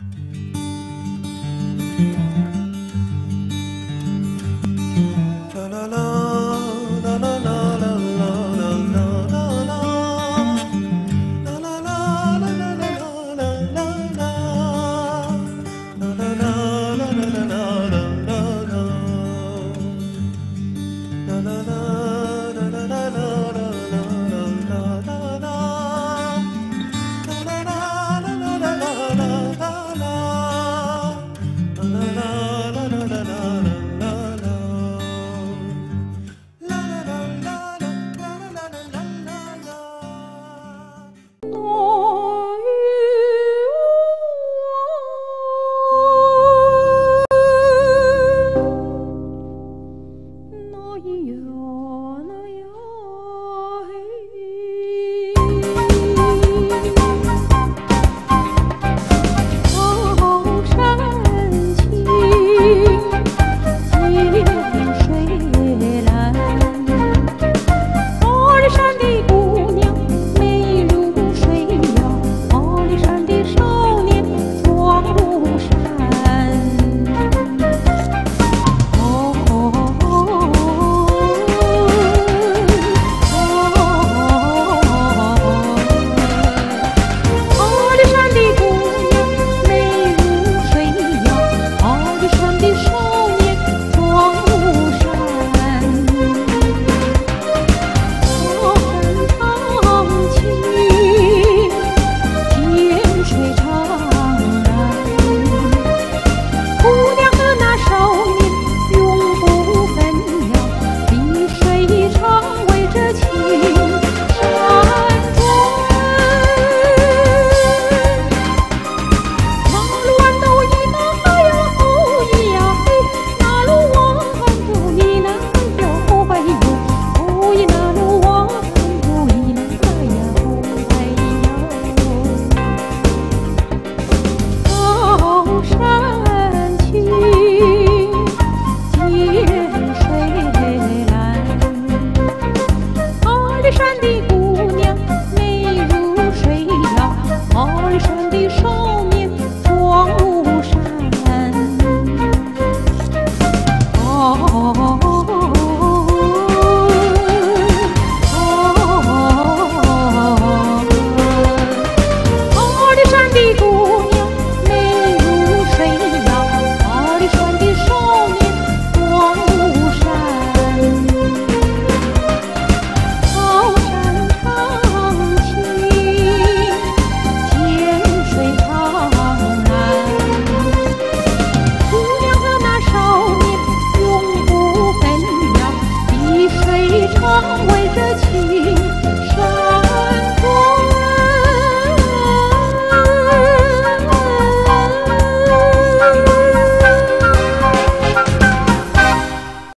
you you.